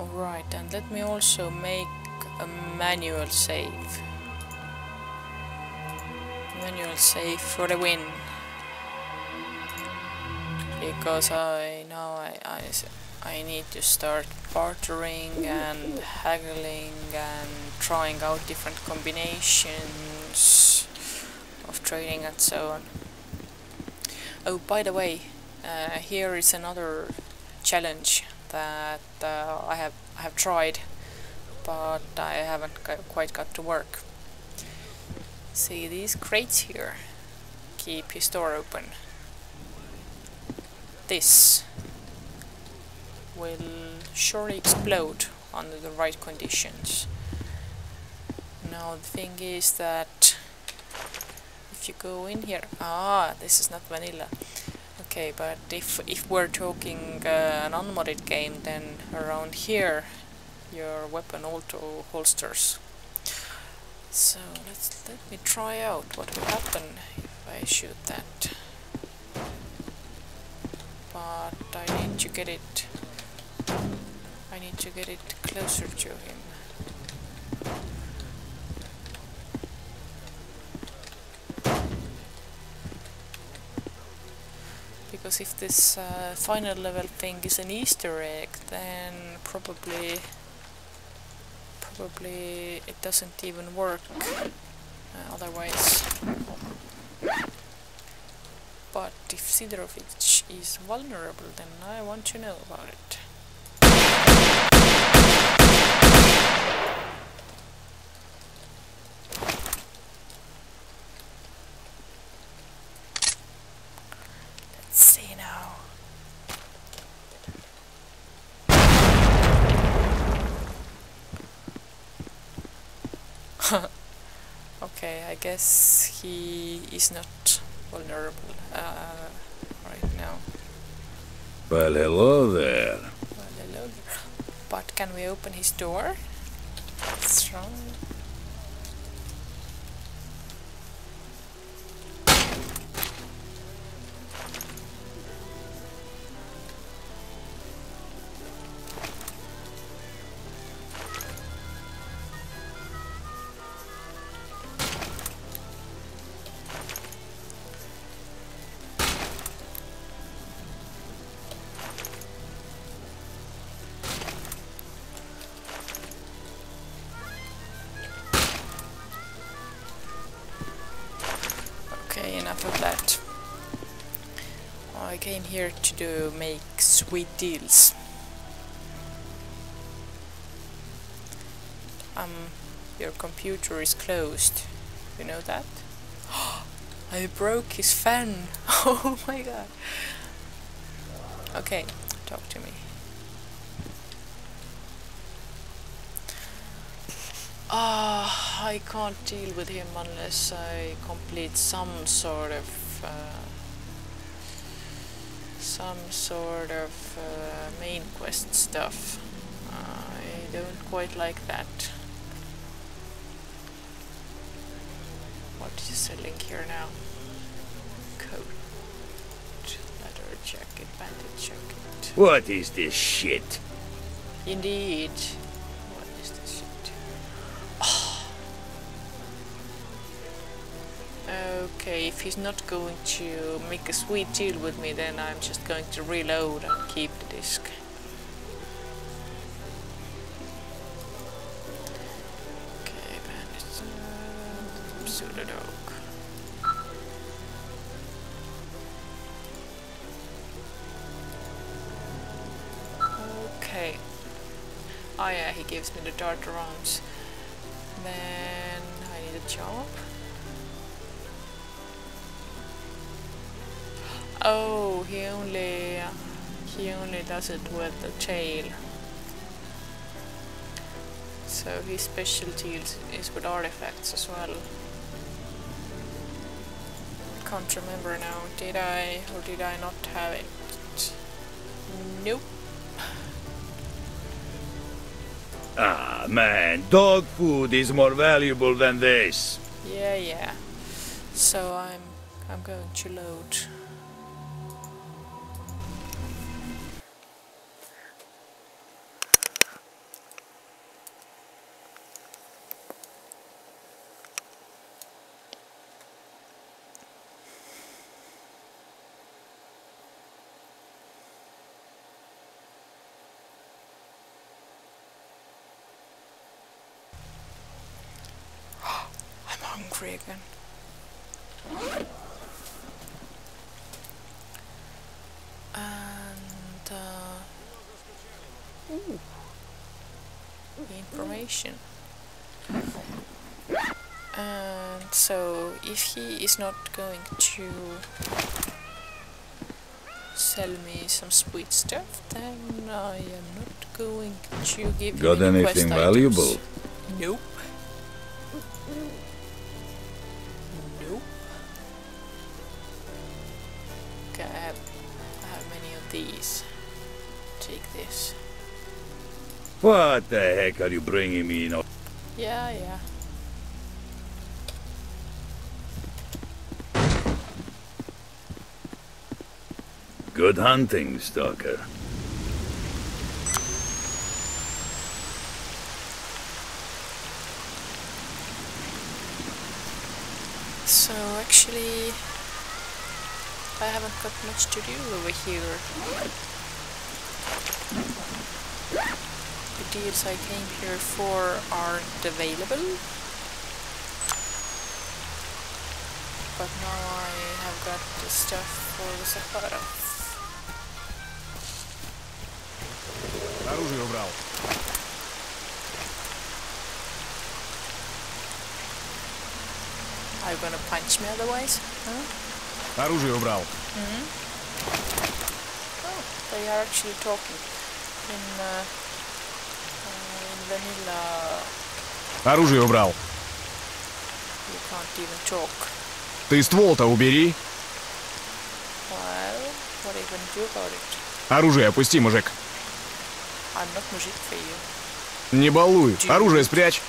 Alright, and let me also make a manual save. Manual save for the win. Because I now I, I, I need to start bartering and haggling and trying out different combinations of trading and so on. Oh, by the way, uh, here is another challenge that uh, I have I have tried, but I haven't quite got to work. See these crates here? Keep your store open. This will surely explode under the right conditions. Now the thing is that if you go in here, ah, this is not vanilla. Okay, but if if we're talking uh, an unmodded game, then around here your weapon auto holsters. So let's let me try out what will happen if I shoot that. But I need to get it. I need to get it closer to him. Because if this uh, final level thing is an easter egg then probably probably it doesn't even work uh, otherwise. But if Sidorovich is vulnerable then I want to know about it okay, I guess he is not vulnerable uh, right now. Well, hello there. Well, hello there. But can we open his door? That's wrong. Here to do make sweet deals. Um, your computer is closed. You know that? I broke his fan! Oh my god! Okay, talk to me. Ah, uh, I can't deal with him unless I complete some sort of uh, some sort of uh, main quest stuff. I don't quite like that. What is selling here now? Coat, leather jacket, bandit jacket. What is this shit? Indeed. If he's not going to make a sweet deal with me, then I'm just going to reload and keep the disc. Okay, bandits, uh, pseudo dog. Okay. Oh yeah, he gives me the dart rounds. Then I need a job. Oh, he only he only does it with the tail. So his specialty is, is with artifacts as well. Can't remember now. Did I or did I not have it? Nope. Ah man, dog food is more valuable than this. Yeah, yeah. So I'm I'm going to load. Hungry again. And uh, ooh, information. And so, if he is not going to sell me some sweet stuff, then I am not going to give Got anything items. valuable? Nope. Nope. What the heck are you bringing me in? Yeah, yeah. Good hunting, Stalker. So actually, I haven't got much to do over here. The deals I came here for aren't available. But now I have got the stuff for the Sahara. Оружие убрал. Are you gonna punch me otherwise? Huh? Оружие убрал. Oh, they are actually talking. In, uh, uh, in vanilla, А оружие убрал. Ты ствол-то убери. Оружие опусти, мужик. Не балуй. Оружие спрячь.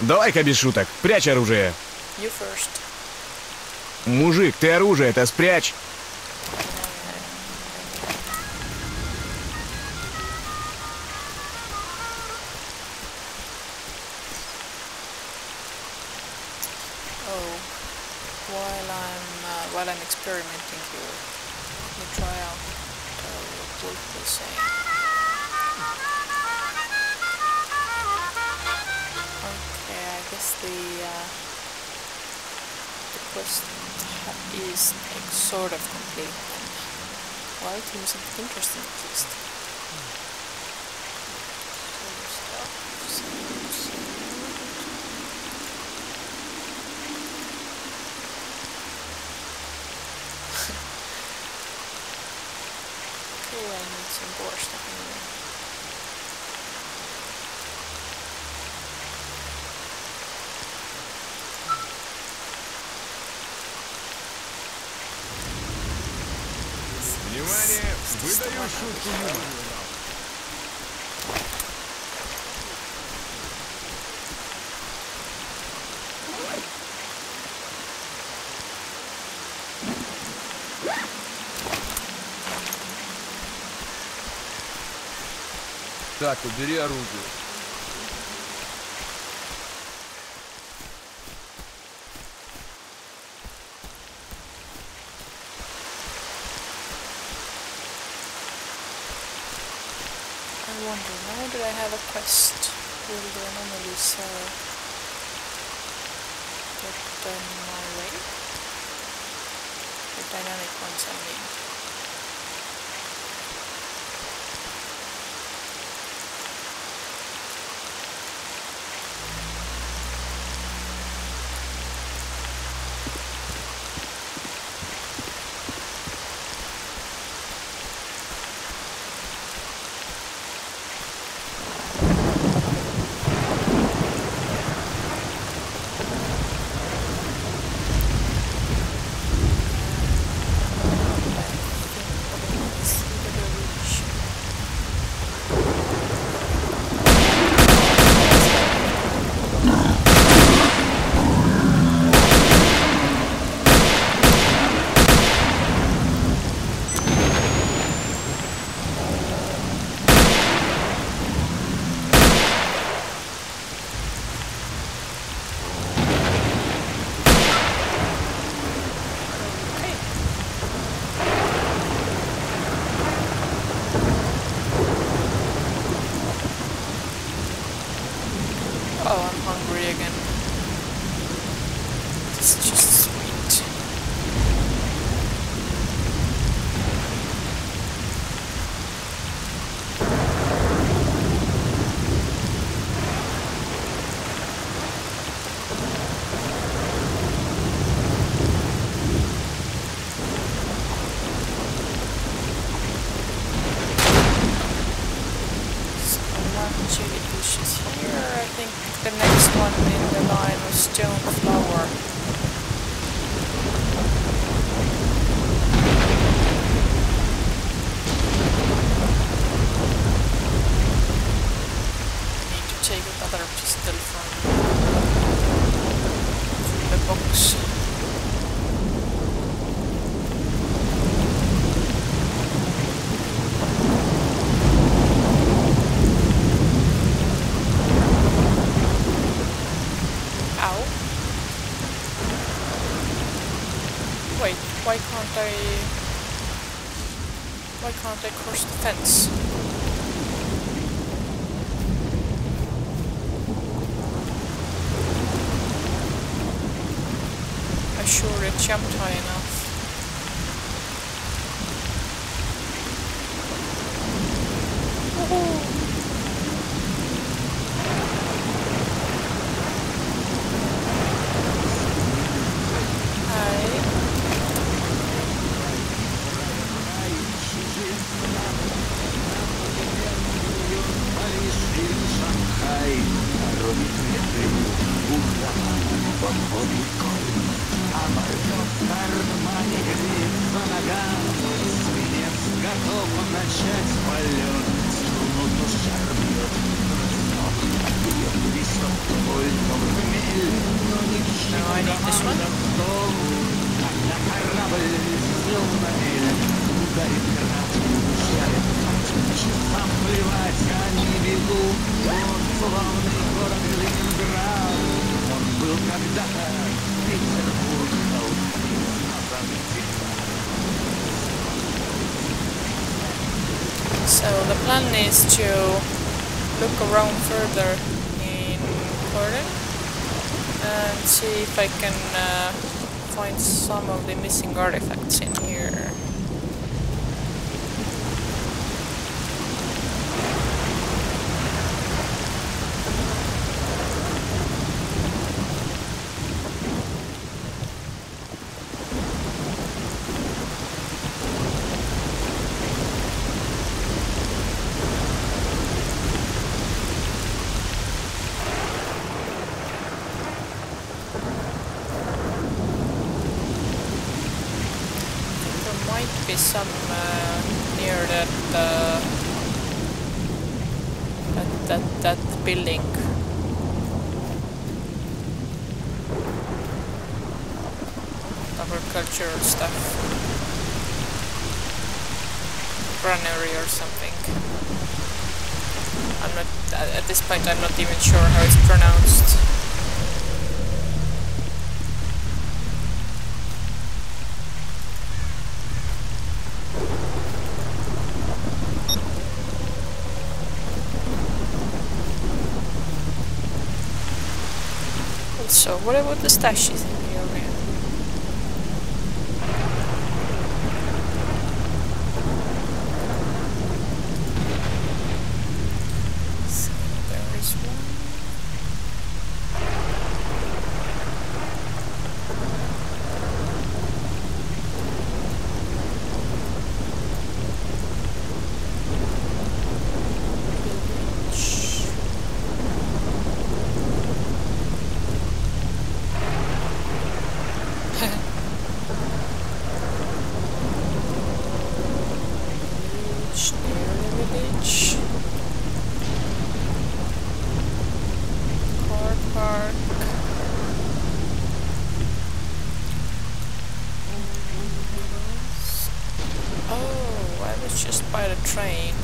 Давай-ка без шуток. Прячь оружие. Мужик, ты оружие-то спрячь. While I'm experimenting here, let me try out uh, what was saying. Okay, I guess the uh, the quest is sort of complete. Well, it seems interesting at least. большую хуйню. Так, убери оружие. Now that have a quest, will anomalies uh, get done my way? The dynamic ones, I mean. Line was Stone Flower. I need to take another pistol from the box. Ow. Wait, why can't I... Can't I cross the fence? Is to look around further in Cordon and see if I can uh, find some of the missing artifacts in here. There might be some uh, near that, uh, that that that building. Agricultural stuff. Granary or something. I'm not at at this point. I'm not even sure how it's pronounced. So, what about the stashes in the area? So, there is one. Village. Village, near the village. Car park. Oh, I was just by the train.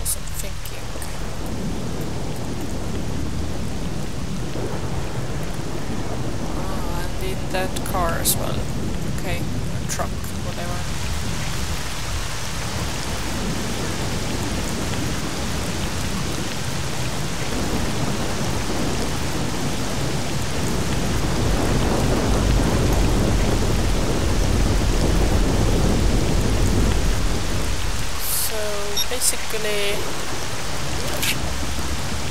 Wasn't thinking. Ah, and in that car as well. Okay, a truck, whatever. So basically,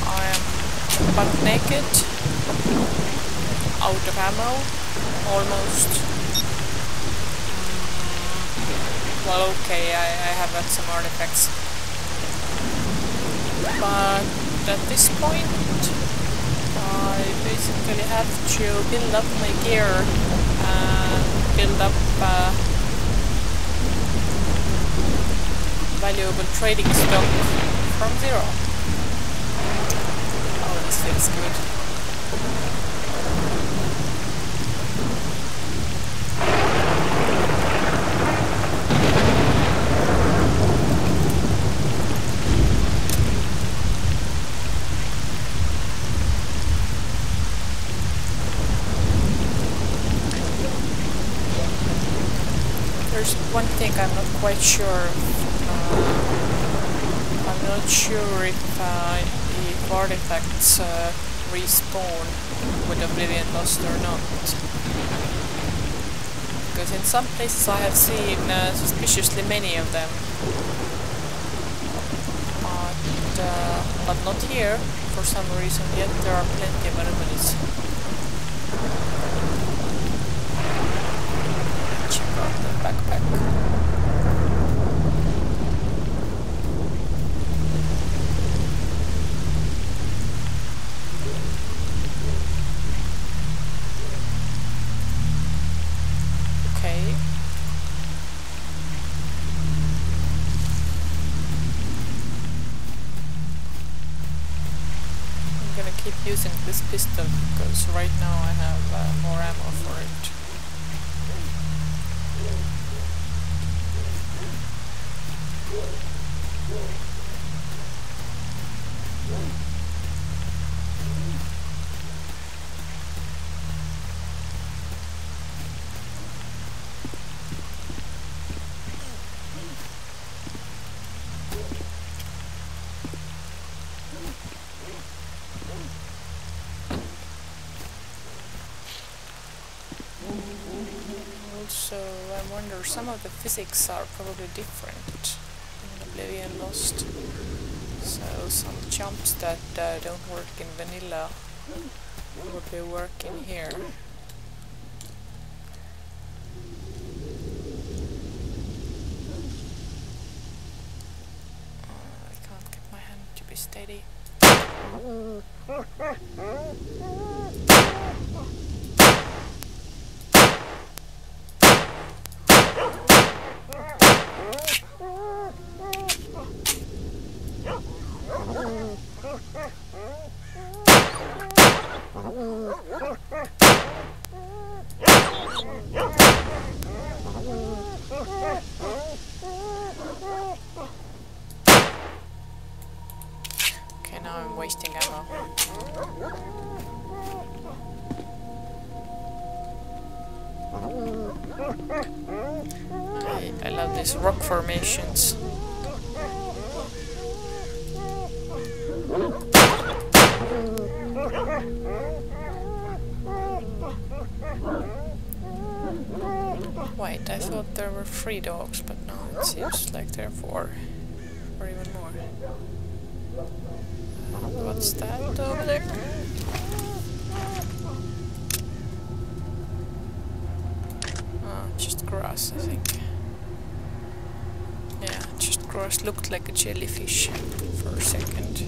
I am butt naked, out of ammo, almost. Mm, well, okay, I, I have had some artifacts, but at this point I basically have to build up my gear and build up uh, valuable trading stock from zero. Oh, this feels good. There's one thing I'm not quite sure. Sure if, uh, if artifacts uh, respawn with Oblivion Lost or not. Because in some places I have seen uh, suspiciously many of them. But, uh, but not here, for some reason, yet there are plenty of anomalies. Check out the backpack. Using this pistol because right now I have uh, more ammo for it. Some of the physics are probably different in Oblivion Lost. So, some jumps that uh, don't work in vanilla probably work in here. Uh, I can't my hand to be steady. Like there four. Or even more. Uh, what's that over there? Oh, just grass, I think. Yeah, just grass looked like a jellyfish for a second.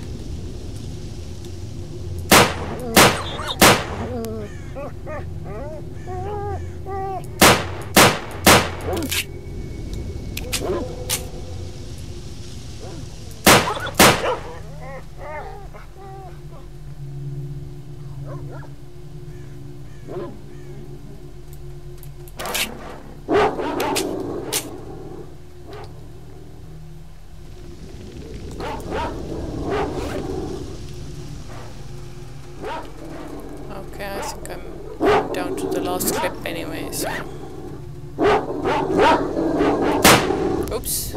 Okay, I think I'm down to the last clip anyway, so... Oops.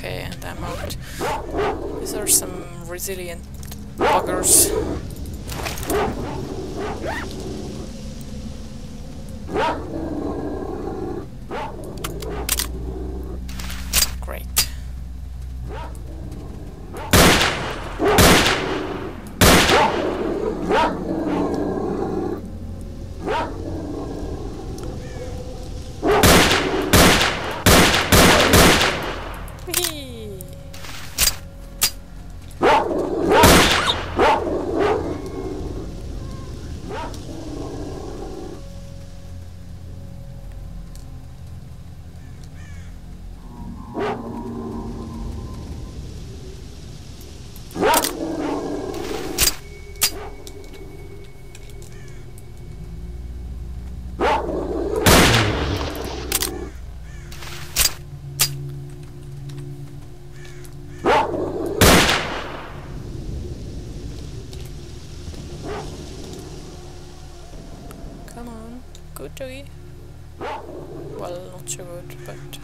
Okay, and I'm out. These are some resilient good doggy. Well, not so good, but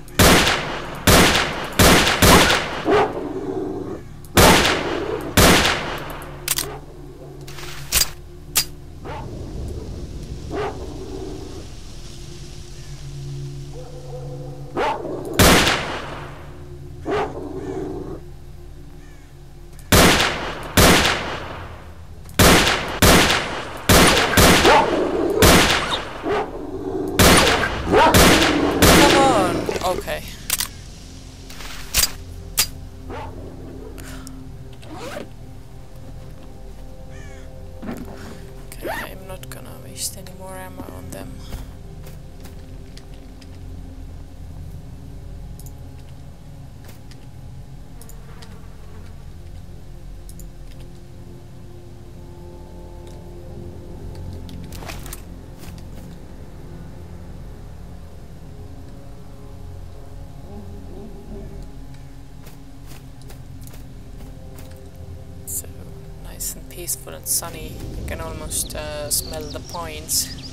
peaceful and sunny. You can almost uh, smell the pines.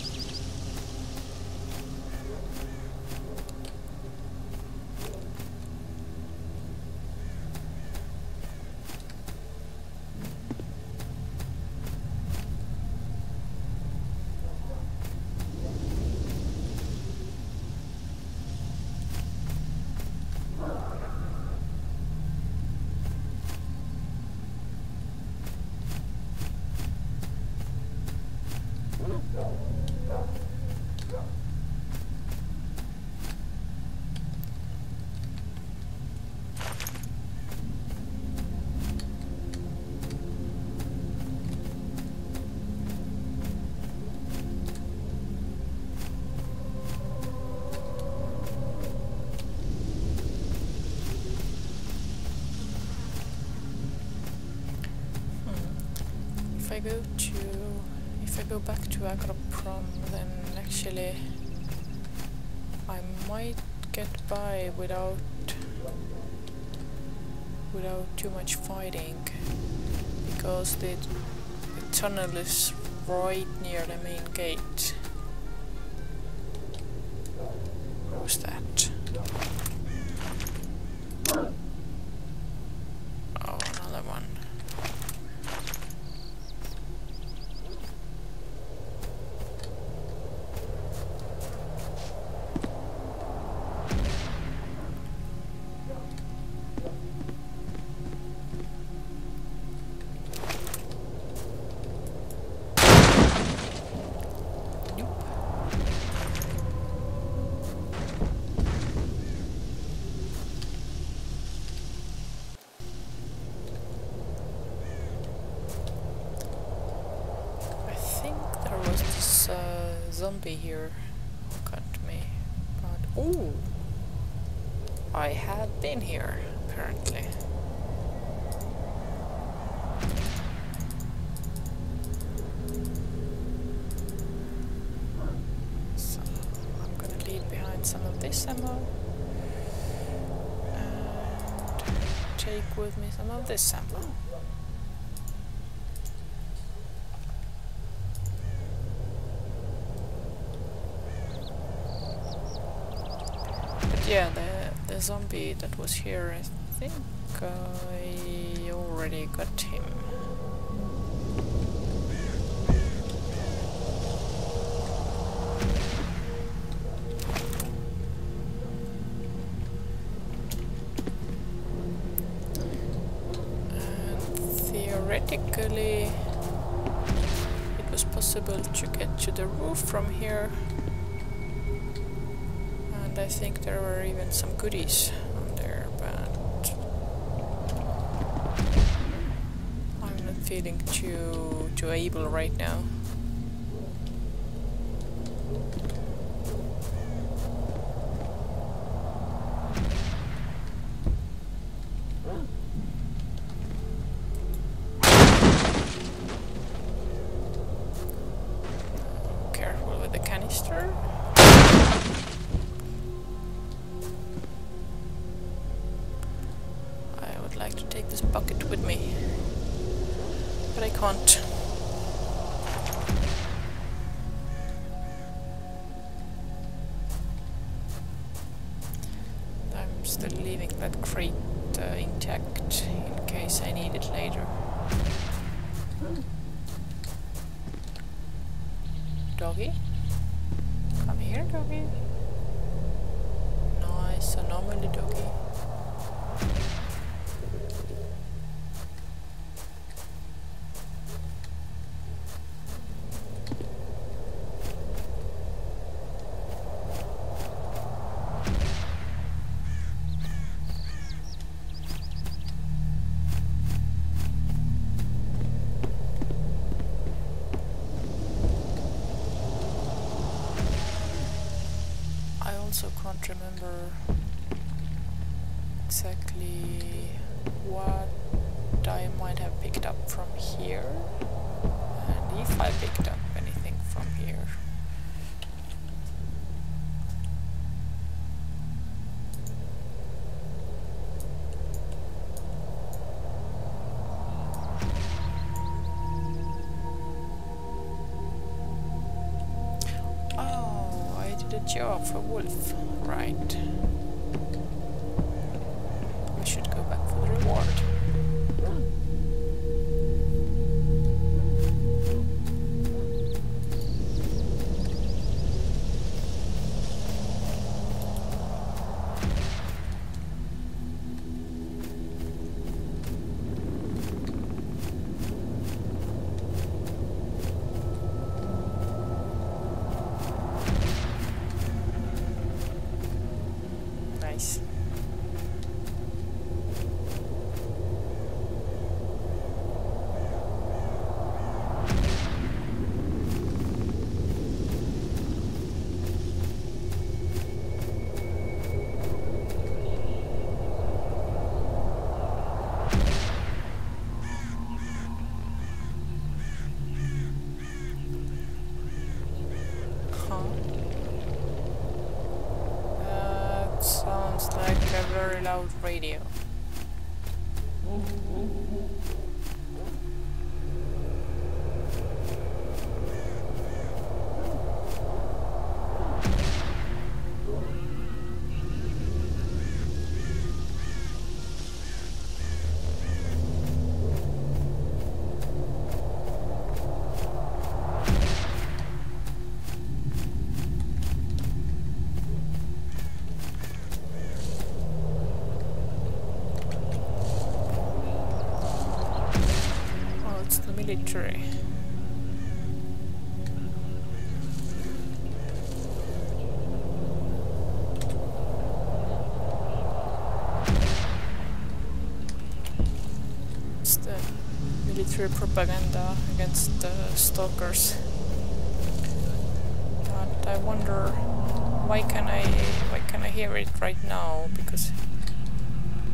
Hmm. I go to if go back to Agroprom then actually I might get by without without too much fighting because the, the tunnel is right near the main gate. Zombie here got me. But oh, I have been here apparently. So I'm gonna leave behind some of this ammo and take with me some of this ammo. the zombie that was here, I think I already got him. theoretically it was possible to get to the roof from here think there were even some goodies on there but I'm not feeling too too able right now me, but I can't. I'm still leaving that crate uh, intact in case I need it later. Doggy? Come here, doggy. Nice, a normally doggy. I also can't remember exactly what I might have picked up from here. And if I picked up job for Wolf. Right. A loud radio. Oh, military. It's the military propaganda against the stalkers. But I wonder why can I why can I hear it right now? Because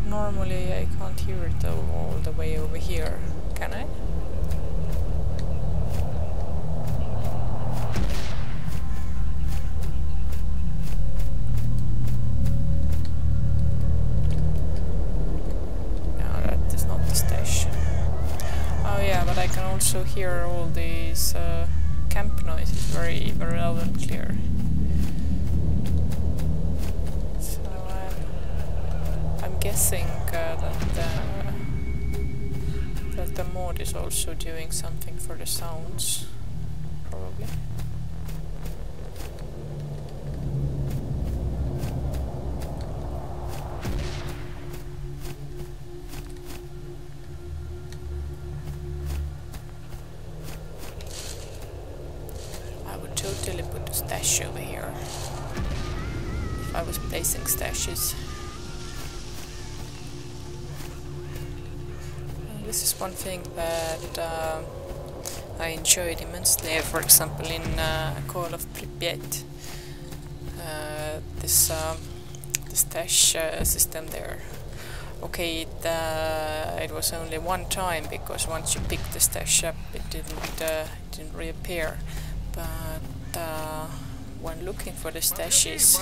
normally I can't hear it all the way over here. Can I? Also hear all these uh, camp noises very, very loud and clear. So I'm, I'm guessing uh, that that the mod is also doing something for the sounds, probably. Easily put a stash over here. If I was placing stashes. And this is one thing that uh, I enjoyed immensely, for example in uh, Call of Pripyat. Uh, this, um, the stash uh, system there okay it, uh, it was only one time because once you picked the stash up it didn't uh, it didn't reappear uh, when looking for the stashes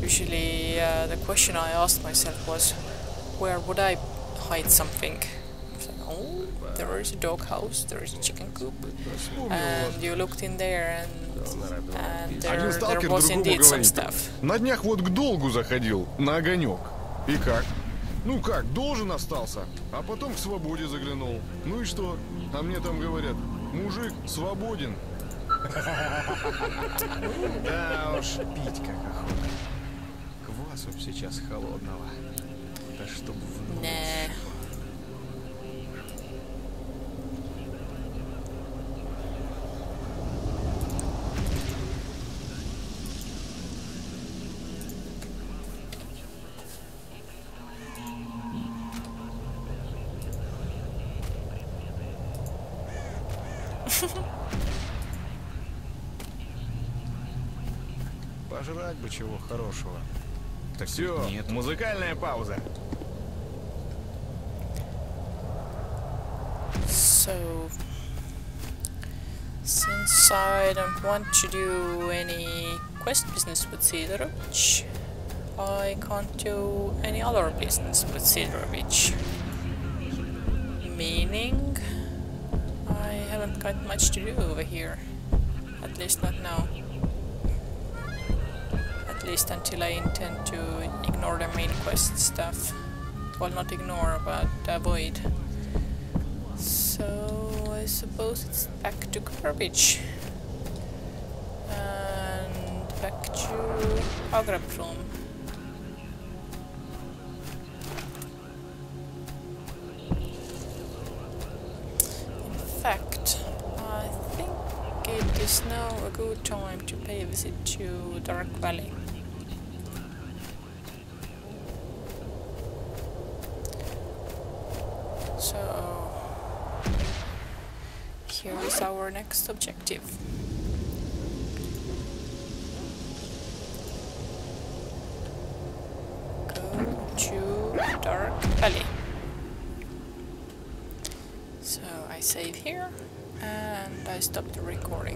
usually uh, the question I asked myself was where would I hide something So, oh there is a dog house there is a chicken coop and you looked in there and Один сталкер was другому говорит, stuff на днях вот к долгу заходил, на огонек. И как? Ну как, должен остался, а потом к свободе заглянул. Ну и что? А мне там говорят, мужик свободен. Да уж, пить как охота. Квасу сейчас холодного. Да чтоб в бы чего хорошего. Так Все, нет. музыкальная пауза. So, since I don't want to do any quest business with Sidorovich, I can't do any other business with Sidorovich. Meaning, I haven't got much to do over here. At least not now. Least until I intend to ignore the main quest stuff. Well, not ignore, but avoid. So I suppose it's back to garbage. And back to Agroprom. In fact, I think it is now a good time to pay a visit to Dark Valley. So here is objective. Go to Dark Valley. So I save here and I stop the recording.